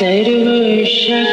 Say to worship.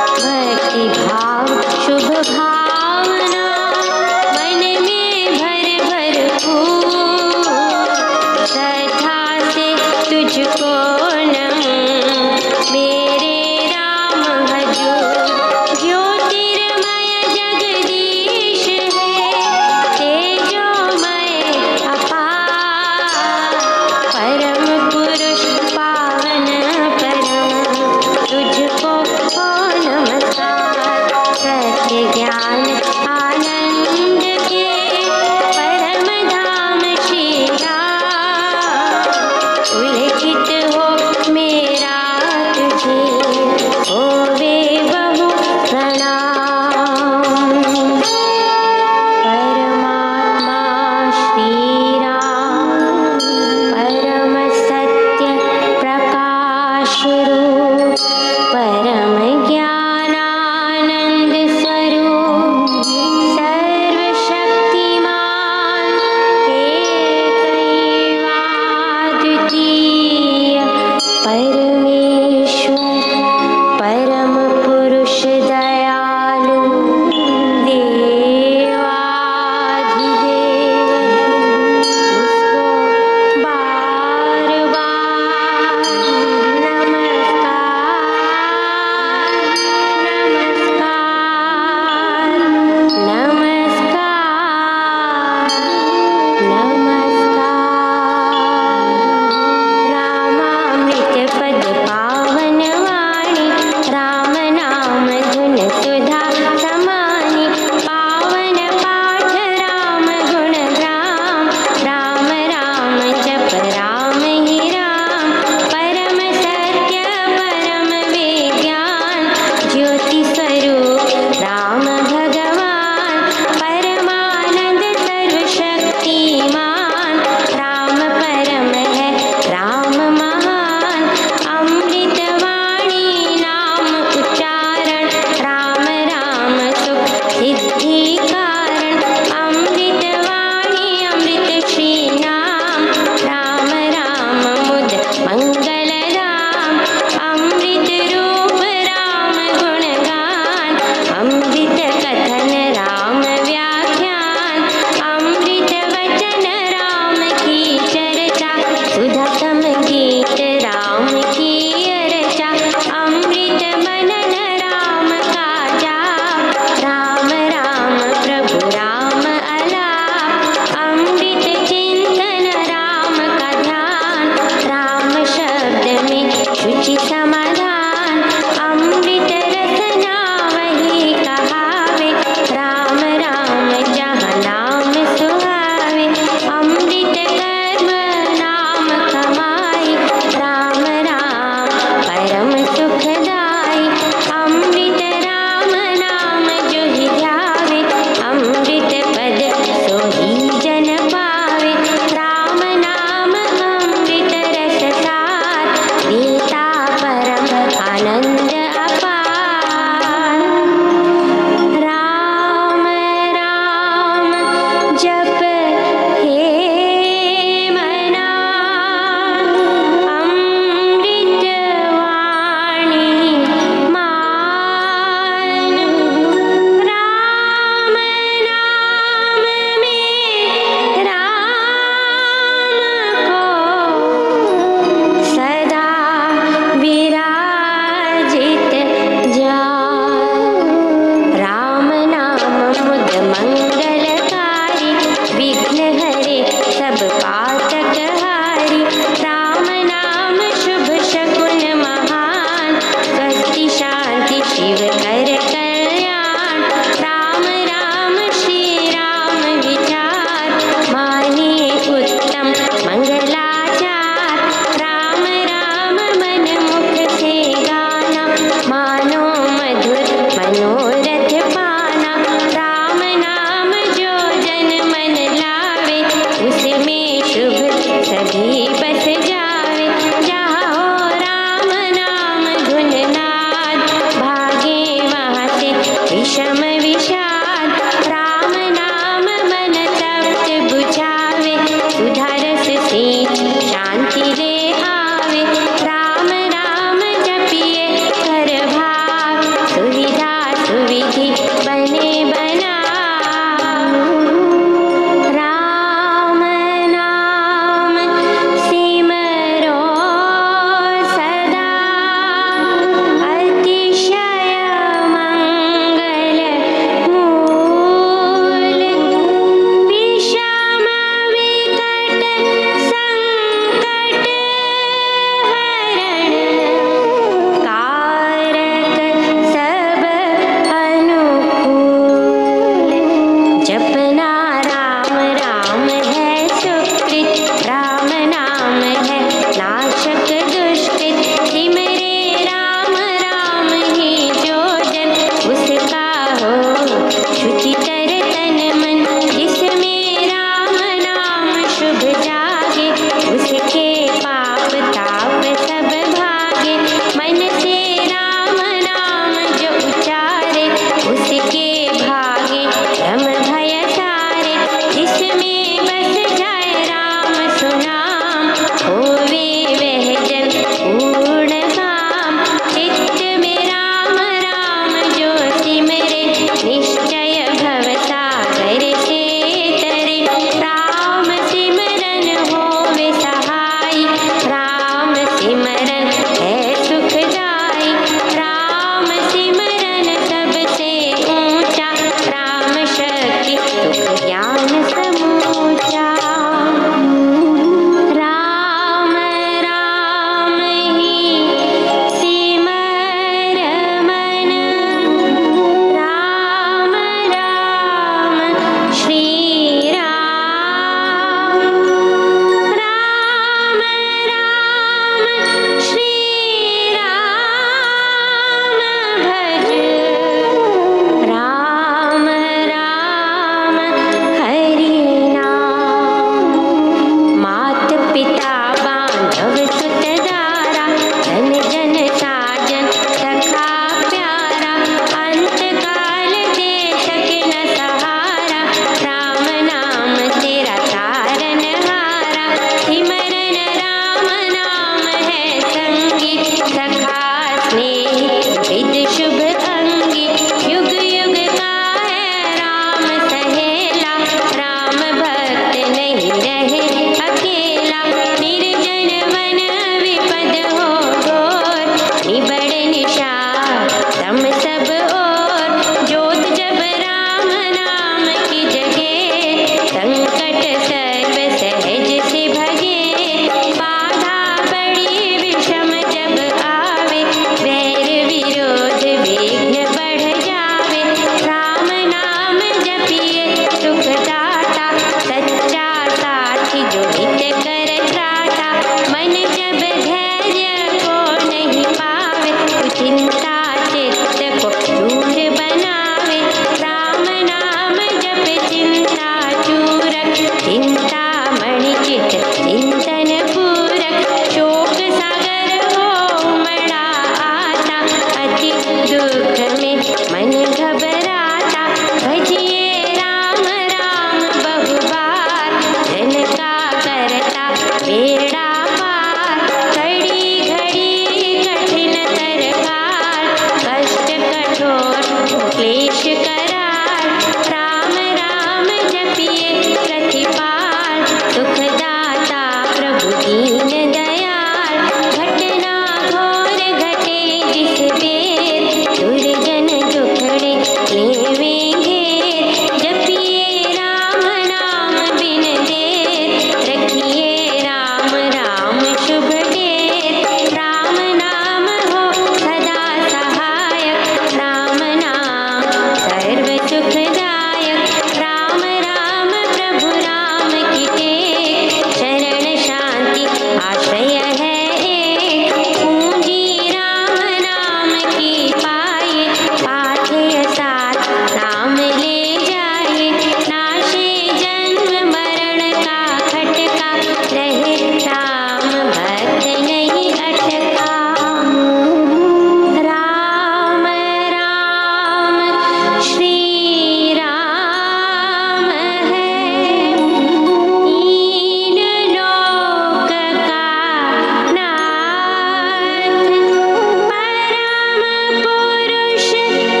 worship.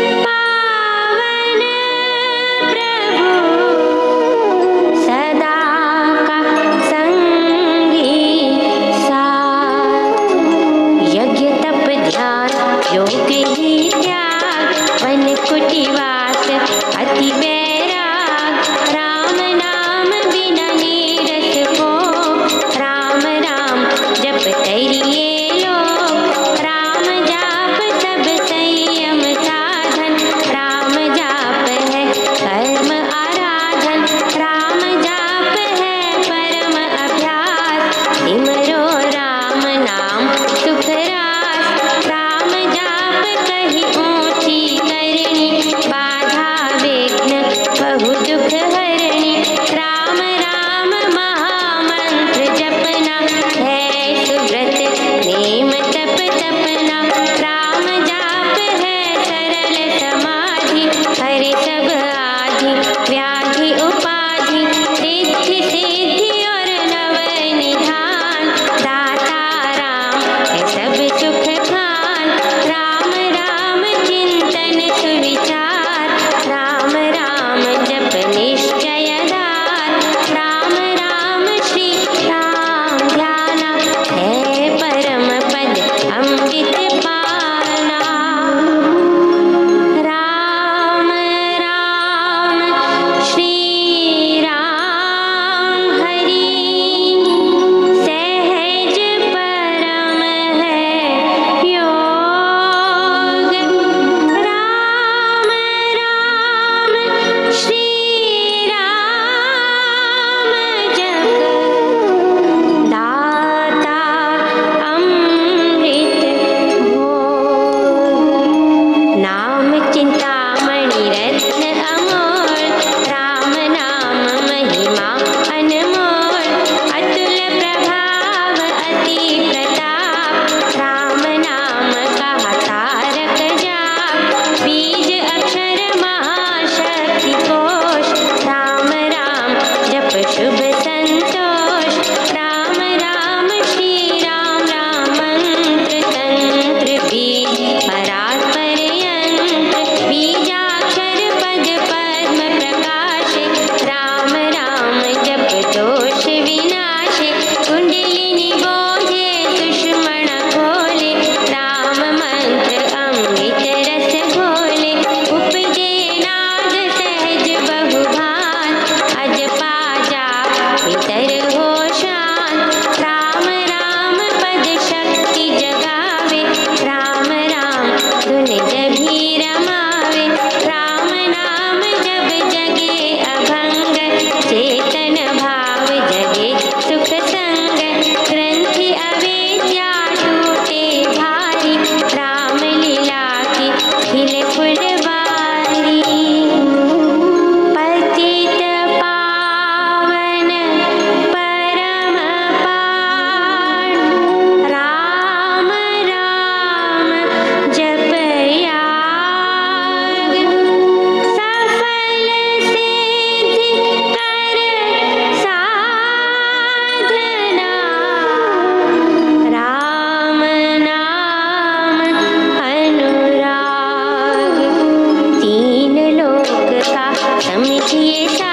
समझिए सा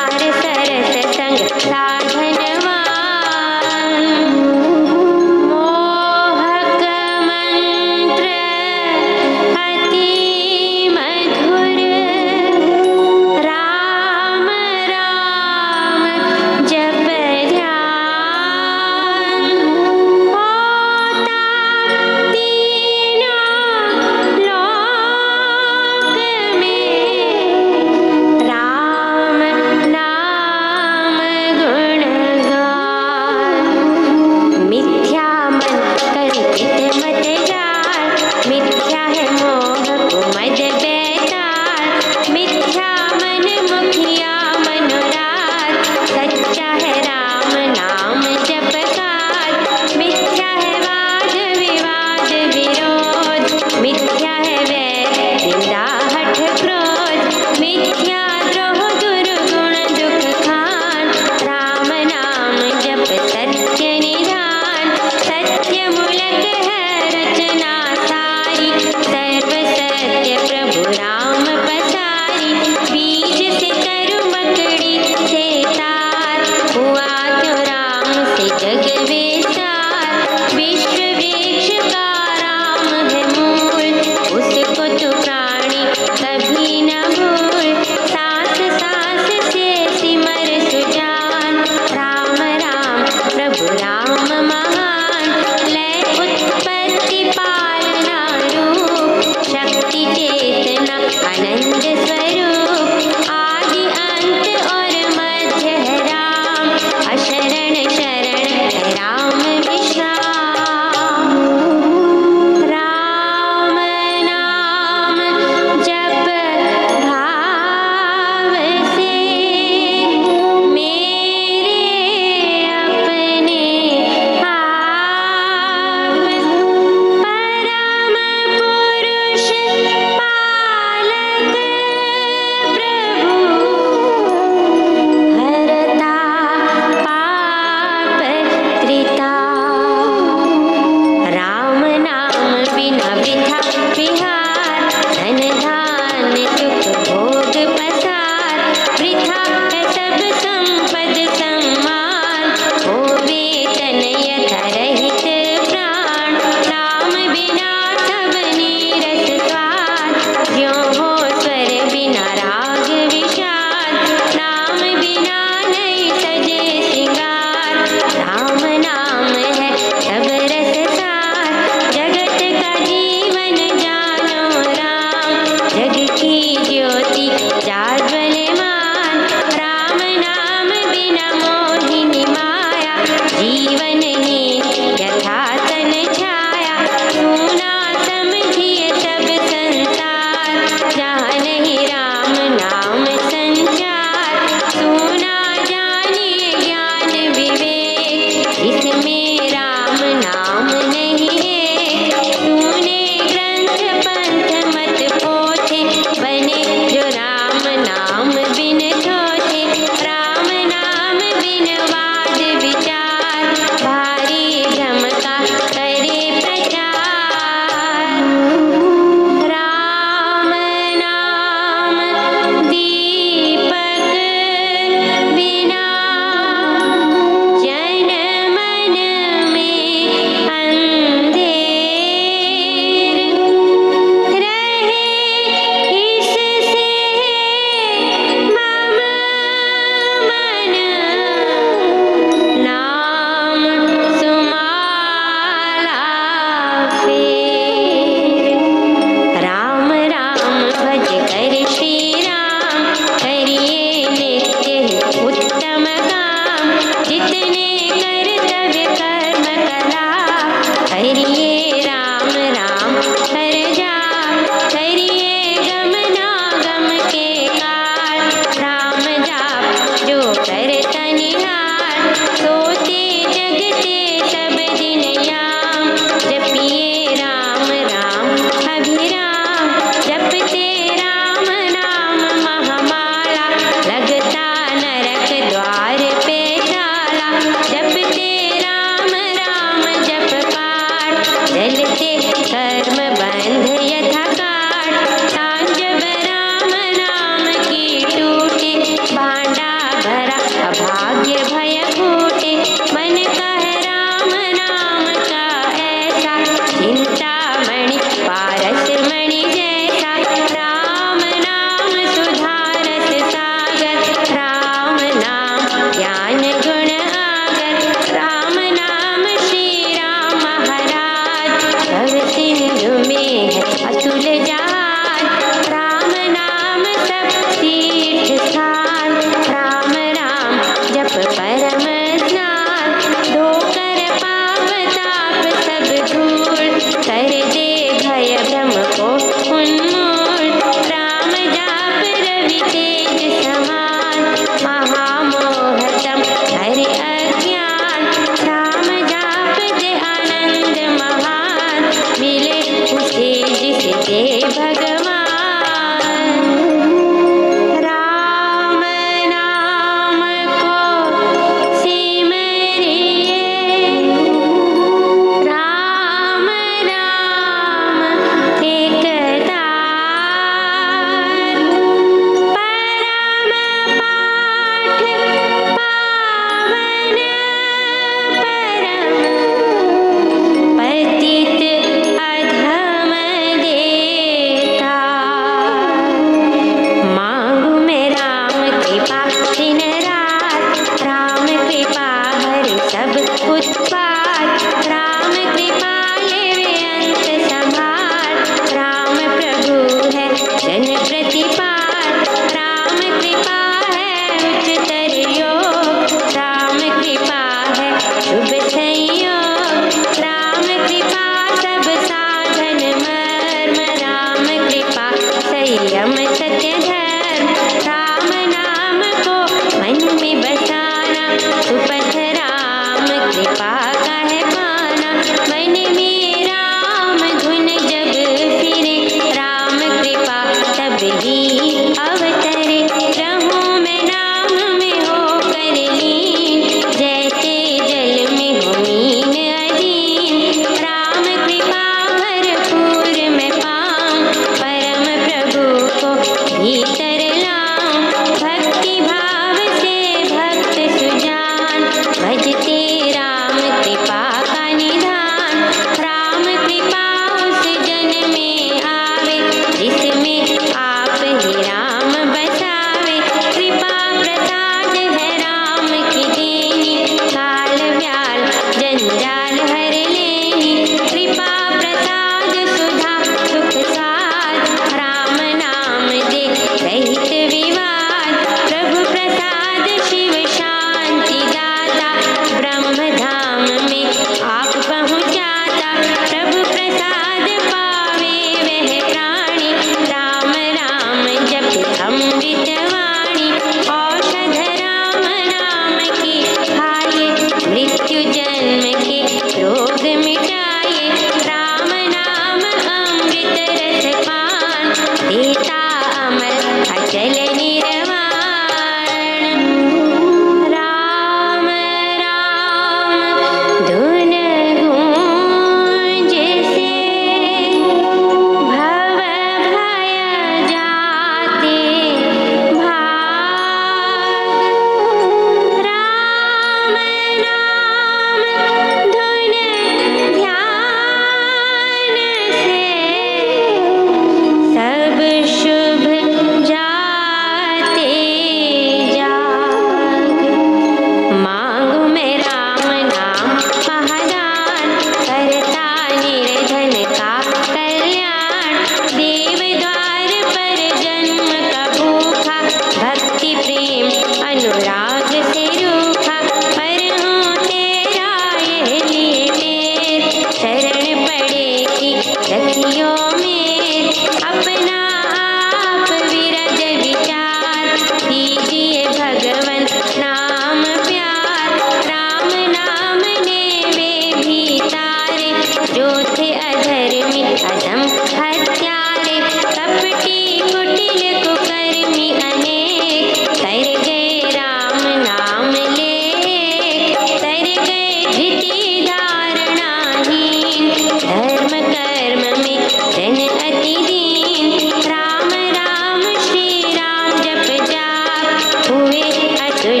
अतुल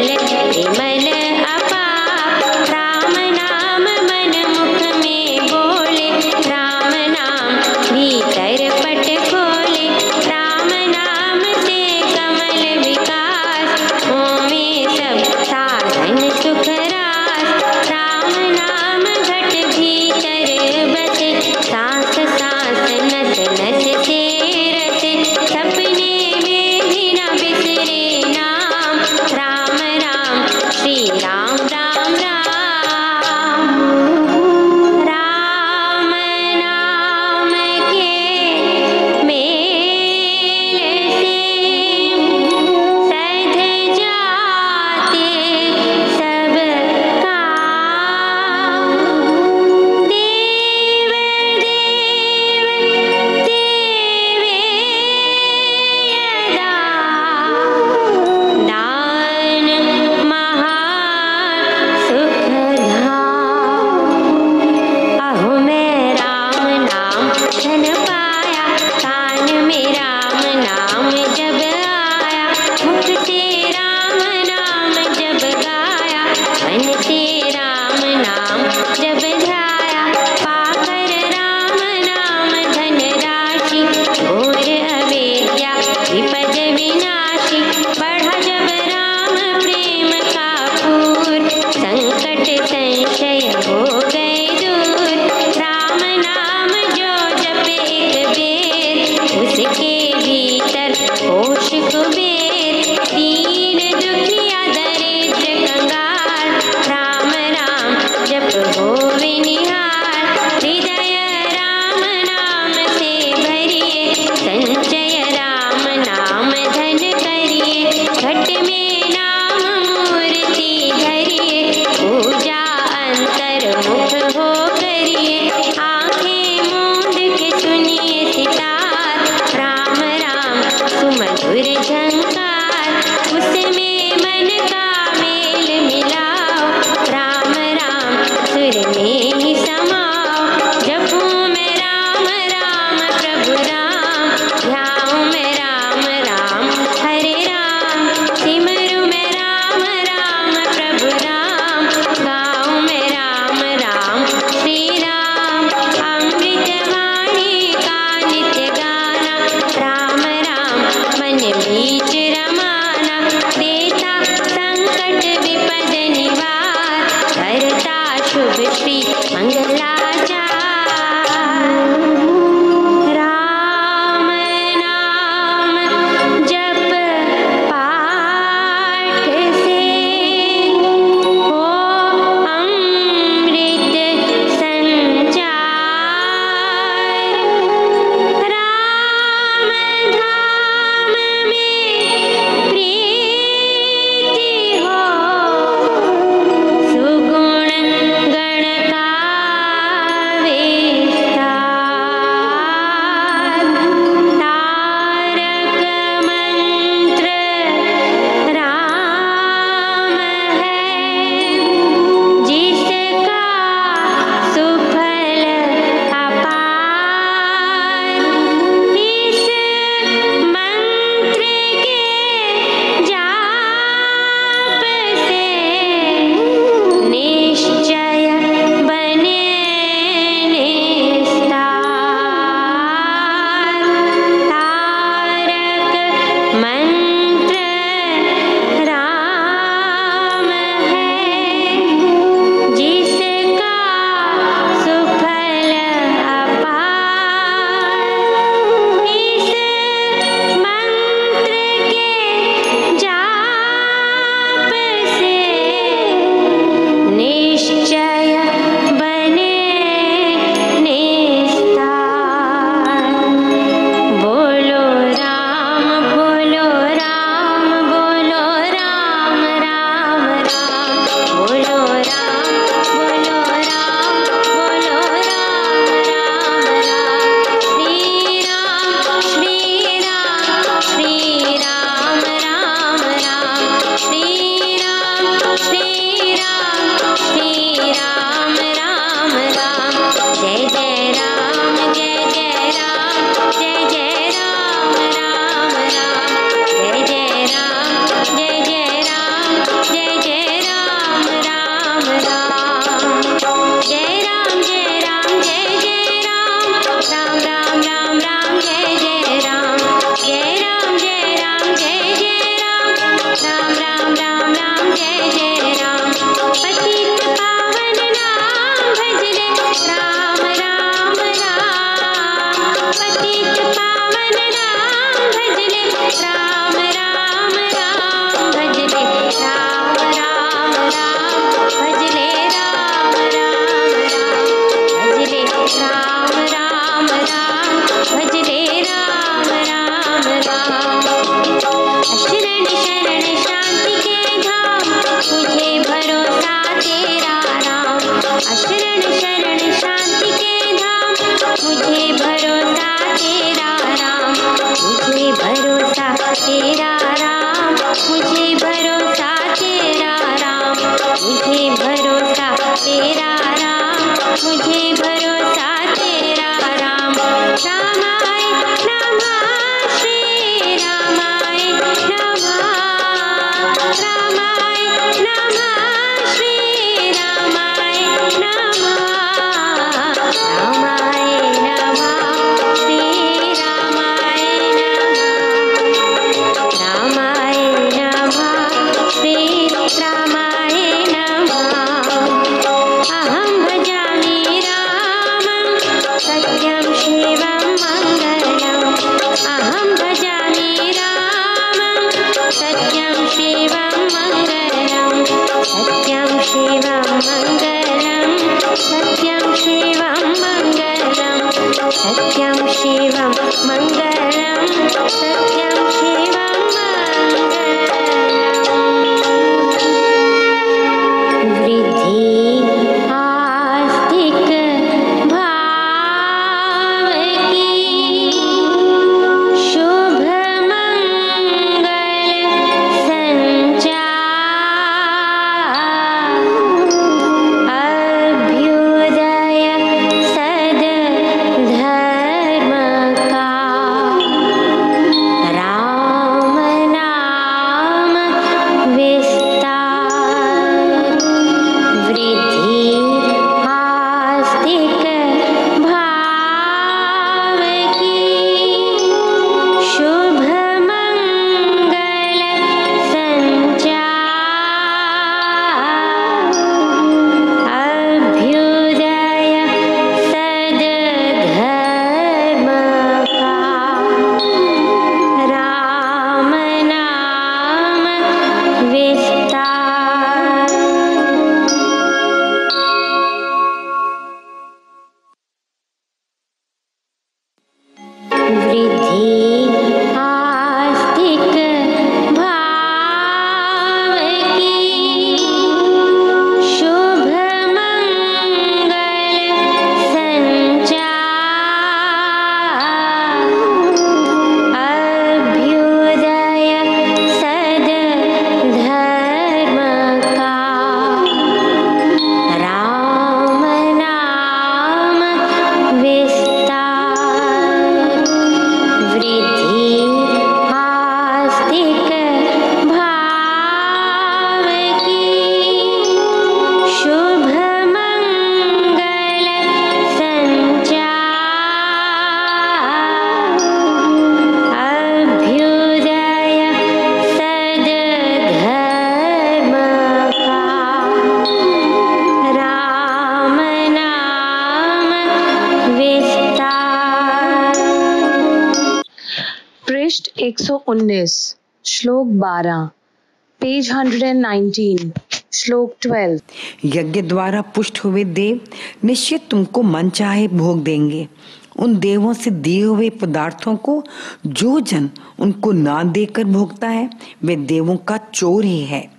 विमल 19 श्लोक 12 यज्ञ द्वारा पुष्ट हुए देव निश्चित तुमको मन चाहे भोग देंगे। उन देवों से दिए हुए पदार्थों को जो जन उनको ना देकर भोगता है, वे देवों का चोर ही है।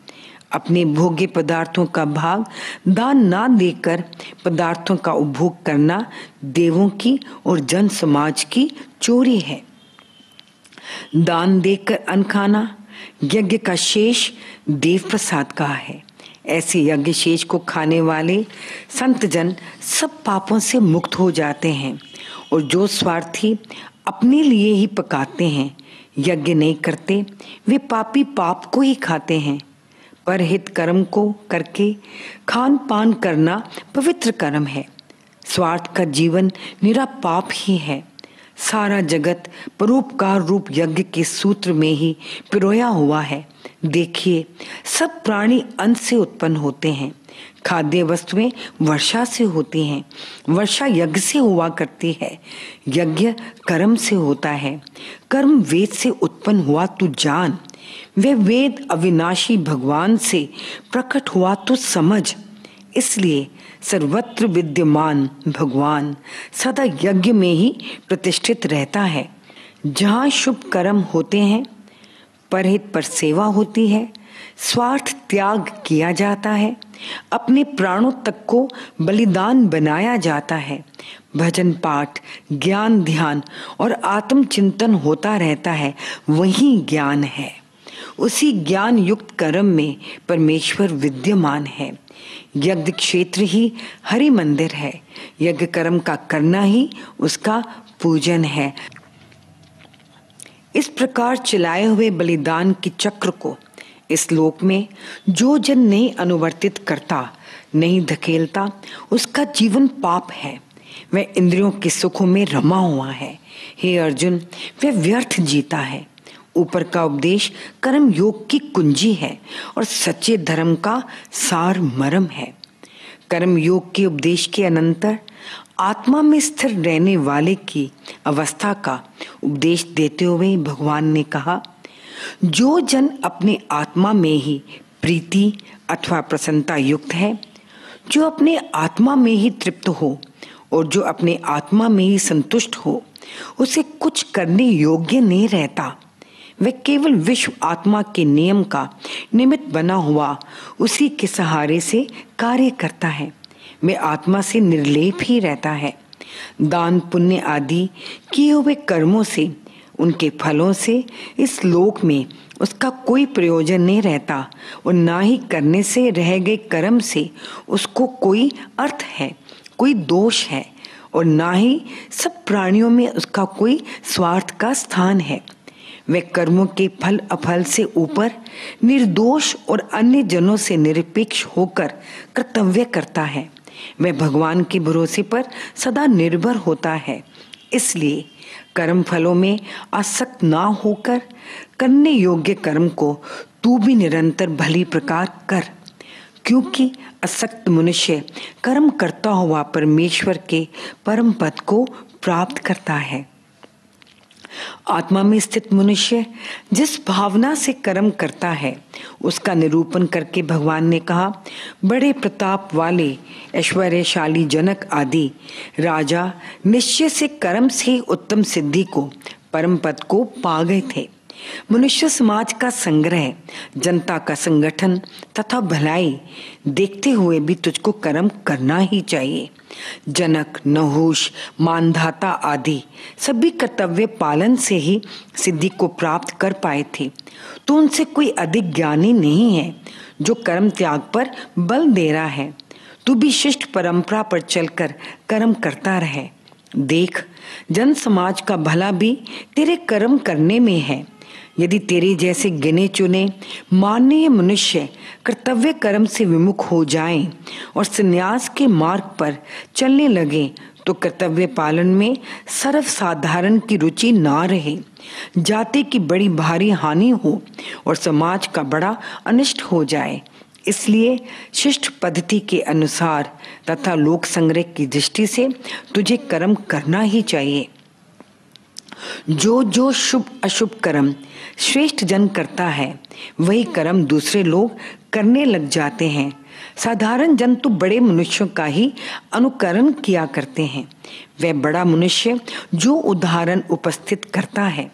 अपने भोग्य पदार्थों का भाग दान ना देकर पदार्थों का उपभोग करना देवों की और जन समाज की चोरी है। दान देकर अन्न खाना यज्ञ का शेष देव प्रसाद का है। ऐसे यज्ञ शेष को खाने वाले संत जन सब पापों से मुक्त हो जाते हैं और जो स्वार्थी अपने लिए ही पकाते हैं, यज्ञ नहीं करते, वे पापी पाप को ही खाते हैं। पर हित कर्म को करके खान पान करना पवित्र कर्म है। स्वार्थ का जीवन निरा पाप ही है। सारा जगत परोपकार रूप यज्ञ के सूत्र में ही पिरोया हुआ है। देखिए, सब प्राणी अन्न से उत्पन्न होते हैं। खाद्य वस्तुएँ वर्षा से होती हैं। वर्षा यज्ञ से हुआ करती है। यज्ञ कर्म से होता है। कर्म वेद से उत्पन्न हुआ तू जान। वे वेद अविनाशी भगवान से प्रकट हुआ तो समझ। इसलिए सर्वत्र विद्यमान भगवान सदा यज्ञ में ही प्रतिष्ठित रहता है। जहाँ शुभ कर्म होते हैं, परहित पर सेवा होती है, स्वार्थ त्याग किया जाता है, अपने प्राणों तक को बलिदान बनाया जाता है। भजन पाठ, ज्ञान ध्यान और आत्मचिंतन होता रहता है, वही ज्ञान है। उसी ज्ञान युक्त कर्म में परमेश्वर विद्यमान है। यज्ञ क्षेत्र ही हरि मंदिर है। यज्ञ कर्म का करना ही उसका पूजन है। इस प्रकार चलाए हुए बलिदान के चक्र को इस लोक में जो जन नहीं अनुवर्तित करता, नहीं धकेलता, उसका जीवन पाप है। वह इंद्रियों के सुखों में रमा हुआ है। हे अर्जुन, वह व्यर्थ जीता है। ऊपर का उपदेश कर्म योग की कुंजी है और सच्चे धर्म का सार मरम है। कर्म योग के उपदेश के अनंतर आत्मा में स्थिर रहने वाले की अवस्था का उपदेश देते हुए भगवान ने कहा, जो जन अपने आत्मा में ही प्रीति अथवा प्रसन्नता युक्त है, जो अपने आत्मा में ही तृप्त हो और जो अपने आत्मा में ही संतुष्ट हो, उसे कुछ करने योग्य नहीं रहता। वह केवल विश्व आत्मा के नियम का निमित्त बना हुआ उसी के सहारे से कार्य करता है। वह आत्मा से निर्लेप ही रहता है। दान, पुण्य आदि किए हुए कर्मों से, उनके फलों से इस लोक में उसका कोई प्रयोजन नहीं रहता और ना ही करने से रह गए कर्म से उसको कोई अर्थ है, कोई दोष है और ना ही सब प्राणियों में उसका कोई स्वार्थ का स्थान है। वह कर्मों के फल अफल से ऊपर, निर्दोष और अन्य जनों से निरपेक्ष होकर कर्तव्य करता है। वह भगवान के भरोसे पर सदा निर्भर होता है। इसलिए कर्म फलों में आसक्त ना होकर करने योग्य कर्म को तू भी निरंतर भली प्रकार कर, क्योंकि असक्त मनुष्य कर्म करता हुआ परमेश्वर के परम पद को प्राप्त करता है। आत्मा में स्थित मनुष्य जिस भावना से कर्म करता है, उसका निरूपण करके भगवान ने कहा, बड़े प्रताप वाले, ऐश्वर्यशाली जनक आदि, राजा निश्चय से कर्म से उत्तम सिद्धि को, परम पद को पा गए थे। मनुष्य समाज का संग्रह, जनता का संगठन तथा भलाई देखते हुए भी तुझको कर्म करना ही चाहिए। जनक, नहुष, मानधाता आदि सभी कर्तव्य पालन से ही सिद्धि को प्राप्त कर पाए थे। तो उनसे कोई अधिक ज्ञानी नहीं है जो कर्म त्याग पर बल दे रहा है। तू भी शिष्ट परंपरा पर चलकर कर्म करता रहे। देख, जन समाज का भला भी तेरे कर्म करने में है। यदि तेरे जैसे गिने चुने, माननीय मनुष्य कर्तव्य कर्म से विमुख हो जाएँ और संन्यास के मार्ग पर चलने लगे तो कर्तव्य पालन में सर्व साधारण की रुचि ना रहे। जाति की बड़ी भारी हानि हो और समाज का बड़ा अनिष्ट हो जाए। इसलिए शिष्ट पद्धति के अनुसार तथा लोक संग्रह की दृष्टि से तुझे कर्म करना ही चाहिए। जो जो शुभ अशुभ कर्म श्रेष्ठ जन करता है। वही कर्म दूसरे लोग करने लग जाते हैं। साधारण जन तो बड़े मनुष्यों का ही अनुकरण किया करते हैं। वह बड़ा मनुष्य जो उदाहरण उपस्थित करता है,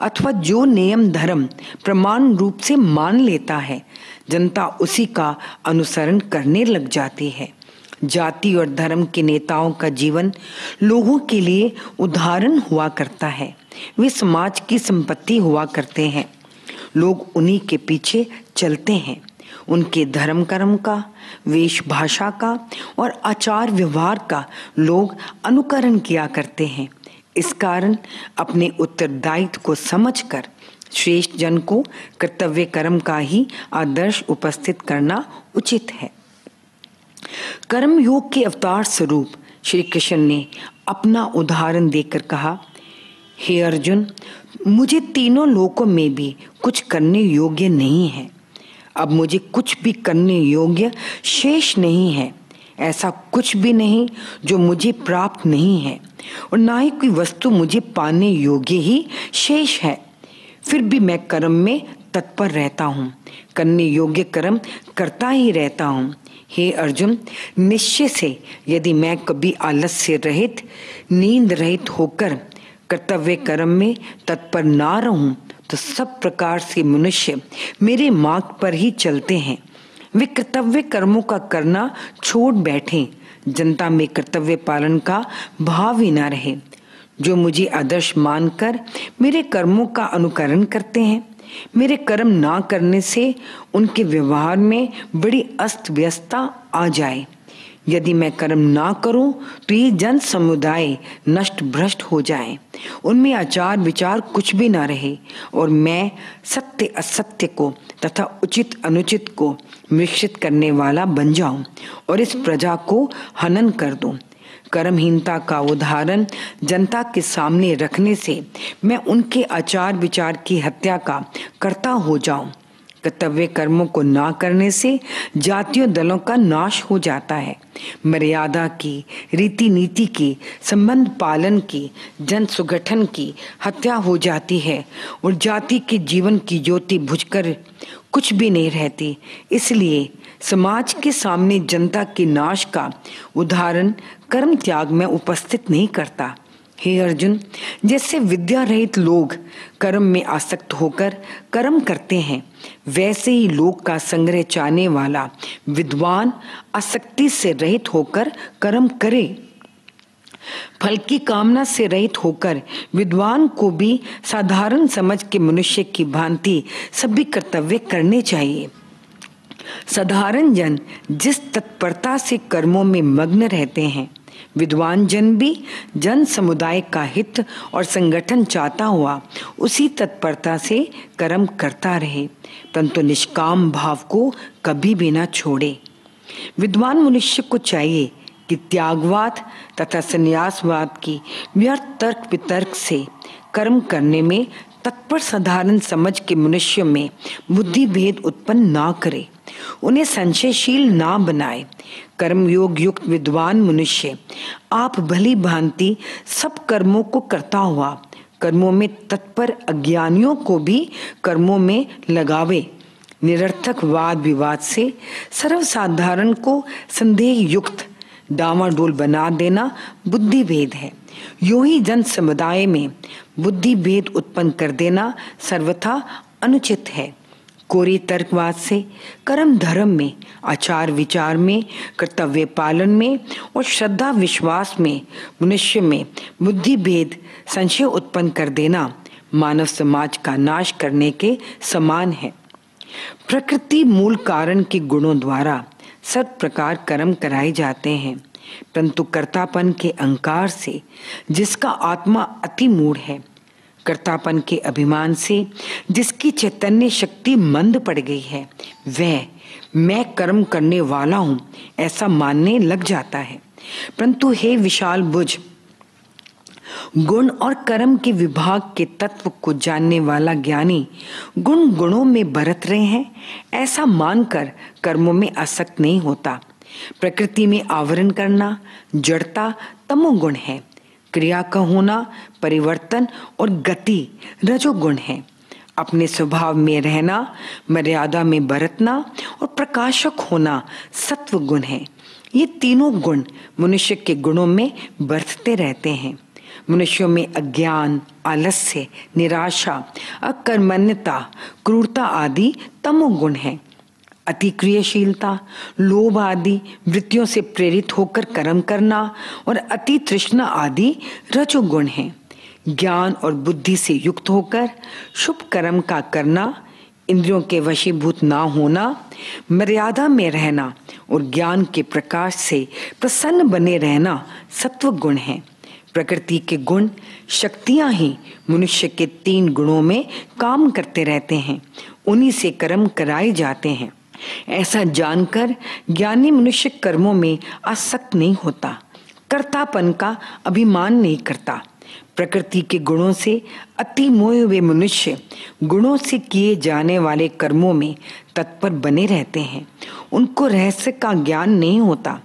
अथवा जो नियम धर्म प्रमाण रूप से मान लेता है, जनता उसी का अनुसरण करने लग जाती है। जाति और धर्म के नेताओं का जीवन लोगों के लिए उदाहरण हुआ करता है। वे समाज की संपत्ति हुआ करते हैं। लोग उन्हीं के पीछे चलते हैं। उनके धर्म कर्म का वेश भाषा का और आचार व्यवहार का लोग अनुकरण किया करते हैं। इस कारण अपने उत्तरदायित्व को समझकर श्रेष्ठ जन को कर्तव्य कर्म का ही आदर्श उपस्थित करना उचित है। कर्म योग के अवतार स्वरूप श्री कृष्ण ने अपना उदाहरण देकर कहा हे अर्जुन, मुझे तीनों लोकों में भी कुछ करने योग्य नहीं है। अब मुझे कुछ भी करने योग्य शेष नहीं है। ऐसा कुछ भी नहीं जो मुझे प्राप्त नहीं है। और ना ही कोई वस्तु मुझे पाने योग्य ही शेष है। फिर भी मैं कर्म में तत्पर रहता हूँ। करने योग्य कर्म करता ही रहता हूँ। हे अर्जुन, निश्चय से यदि मैं कभी आलस्य रहित, नींद रहित होकर कर्तव्य कर्म में तत्पर ना रहूँ तो सब प्रकार से मनुष्य मेरे मार्ग पर ही चलते हैं। वे कर्तव्य कर्मों का करना छोड़ बैठे। जनता में कर्तव्य पालन का भाव ही ना रहे। जो मुझे आदर्श मानकर मेरे कर्मों का अनुकरण करते हैं, मेरे कर्म ना करने से उनके व्यवहार में बड़ी अस्त व्यस्तता आ जाए। यदि मैं कर्म ना करूँ तो ये जन समुदाय नष्ट भ्रष्ट हो जाए। उनमें आचार विचार कुछ भी ना रहे, और मैं सत्य असत्य को तथा उचित अनुचित को मिश्रित करने वाला बन जाऊँ, और इस प्रजा को हनन कर दूँ। कर्महीनता का उदाहरण जनता के सामने रखने से मैं उनके आचार विचार की हत्या का करता हो जाऊँ। कर्तव्य कर्मों को ना करने से जातियों दलों का नाश हो जाता है। मर्यादा की रीति नीति की, संबंध पालन की, जन सुगठन की हत्या हो जाती है और जाति के जीवन की ज्योति बुझकर कुछ भी नहीं रहती। इसलिए समाज के सामने जनता के नाश का उदाहरण कर्म त्याग में उपस्थित नहीं करता। हे अर्जुन, जैसे विद्या रहित लोग कर्म में आसक्त होकर कर्म करते हैं, वैसे ही लोक का संग्रह चाहने वाला विद्वान आसक्ति से रहित होकर कर्म करे। फल की कामना से रहित होकर विद्वान को भी साधारण समझ के मनुष्य की भांति सभी कर्तव्य करने चाहिए। साधारण जन जिस तत्परता से कर्मों में मग्न रहते हैं विद्वान जन भी, जन समुदाय का हित और संगठन चाहता हुआ उसी तत्परता से कर्म करता रहे, परंतु निष्काम भाव को कभी भी ना छोड़े। विद्वान मनुष्य को चाहिए कि त्यागवाद तथा संन्यासवाद की व्यर्थ तर्क वितर्क से कर्म करने में तत्पर साधारण समझ के मनुष्य में बुद्धि भेद उत्पन्न ना करे। उन्हें संशयशील ना बनाए। कर्मयोग युक्त विद्वान मनुष्य, आप भली भांति सब कर्मों को करता हुआ, कर्मों में तत्पर अज्ञानियों को भी कर्मों में लगावे। निरर्थक वाद विवाद से सर्वसाधारण को संदेह युक्त डामाडोल बना देना बुद्धि भेद है। यू ही जन समुदाय में बुद्धि भेद उत्पन्न कर देना सर्वथा अनुचित है। कोरी तर्कवाद से, कर्म धर्म में, आचार विचार में, कर्तव्य पालन में और श्रद्धा विश्वास में, मनुष्य में बुद्धि भेद संशय उत्पन्न कर देना मानव समाज का नाश करने के समान है। प्रकृति मूल कारण के गुणों द्वारा सब प्रकार कर्म कराए जाते हैं। परंतु कर्तापन के अहंकार से, जिसका आत्मा अति मूढ़ है, कर्तापन के अभिमान से, जिसकी चैतन्य शक्ति मंद पड़ गई है, वह, मैं कर्म करने वाला हूँ, ऐसा मानने लग जाता है। परंतु हे विशाल बुझ, गुण और कर्म के विभाग के तत्व को जानने वाला ज्ञानी, गुण गुणों में बरत रहे हैं, ऐसा मानकर कर्मों में आसक्त नहीं होता। प्रकृति में आवरण करना, जड़ता तमोगुण है। क्रिया का होना, परिवर्तन और गति रजोगुण है। अपने स्वभाव में रहना, मर्यादा में बरतना और प्रकाशक होना सत्व गुण है। ये तीनों गुण मनुष्य के गुणों में बरतते रहते हैं। मनुष्यों में अज्ञान, आलस्य, निराशा, अकर्मण्यता, क्रूरता आदि तमोगुण है। अतिक्रियशीलता, लोभ आदि वृत्तियों से प्रेरित होकर कर्म करना और अति तृष्णा आदि रजोगुण है। ज्ञान और बुद्धि से युक्त होकर शुभ कर्म का करना, इंद्रियों के वशीभूत ना होना, मर्यादा में रहना और ज्ञान के प्रकाश से प्रसन्न बने रहना सत्व गुण है। प्रकृति के गुण, शक्तियाँ ही मनुष्य के तीन गुणों में काम करते रहते हैं। उन्हीं से कर्म कराए जाते हैं। ऐसा जानकर ज्ञानी मनुष्य कर्मों में आसक्त नहीं होता, कर्तापन का अभिमान नहीं करता। प्रकृति के गुणों से अति मोह हुए मनुष्य गुणों से किए जाने वाले कर्मों में तत्पर बने रहते हैं। उनको रहस्य का ज्ञान नहीं होता।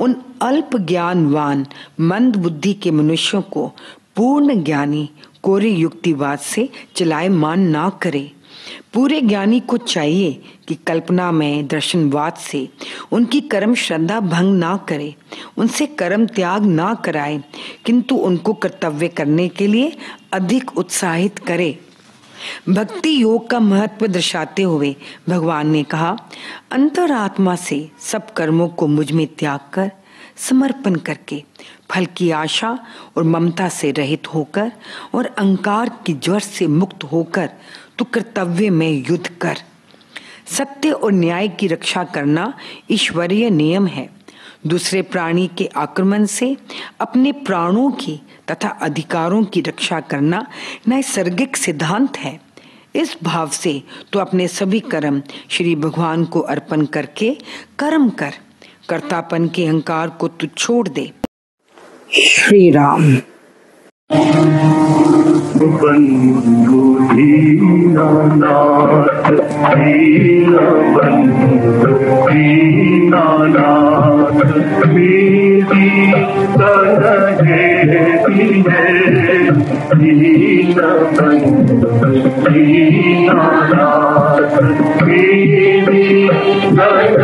उन अल्प ज्ञानवान, मंद बुद्धि के मनुष्यों को पूर्ण ज्ञानी, कोरे युक्तिवाद से चलाए मान ना करे। पूरे ज्ञानी को चाहिए कि कल्पना में, दर्शनवाद से। उनकी कर्म श्रद्धा भंग ना करे। उनसे कर्म त्याग ना कराए। किंतु उनको कर्तव्य करने के लिए अधिक उत्साहित करे। भक्ति योग का महत्व दर्शाते हुए भगवान ने कहा, अंतरात्मा से सब कर्मों को मुझमें त्याग कर, समर्पण करके, फल की आशा और ममता से रहित होकर और अहंकार की ज्वर से मुक्त होकर तो कर्तव्य में युद्ध कर। सत्य और न्याय की रक्षा करना ईश्वरीय नियम है। दूसरे प्राणी के आक्रमण से अपने प्राणों की तथा अधिकारों की रक्षा करना नैसर्गिक सिद्धांत है। इस भाव से तो अपने सभी कर्म श्री भगवान को अर्पण करके कर्म कर। कर्तापन के अहंकार को तू छोड़ दे। श्री राम। बंधु दीनानाथ दीन बंधु दीनानाथ मेरी तरह है दीन बंधु दीनानाथ मेरी तरह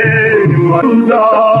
जीना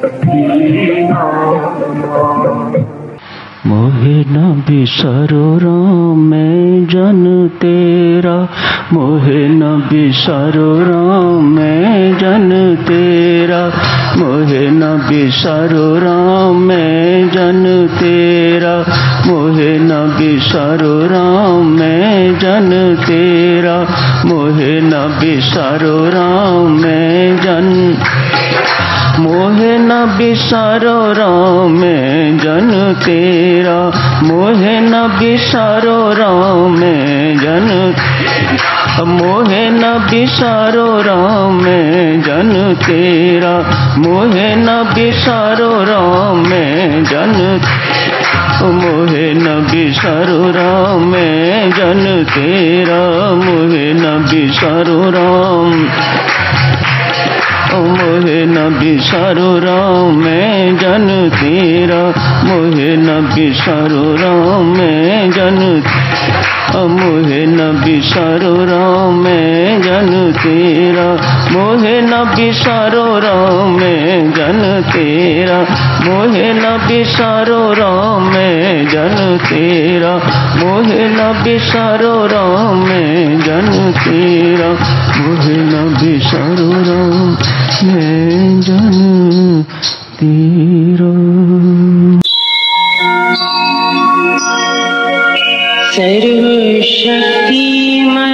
न बिसरो राम जन तेरा, मोहे न बिसरो राम मैं जन तेरा, मोहे न बिसरो राम मैं जन तेरा, मोहे न बिसरो राम मैं जन तेरा, मोहे न बिसरो राम मैं जन मोहे न बिसारो राम जन तेरा। मोहे न बिसारो राम जन मोहे न बिसारो राम जन तेरा। मोहे न बिसारो राम जन मोहे न बिसारो राम जन तेरा। मोहे न बिसारो राम मोहे नबी बिसारो राम मैं जन तेरा मोहे नबी बिसारो राम मैं जन मोहे न बिसारो राम जन तेरा। मोहे न बिसारो राम जन तेरा। मोहे न बिसारो राम जन तेरा। मोहे न बिसारो राम जन तेरा। मोहे न बिसारो राम जन तेरा। सर्वशक्तिमय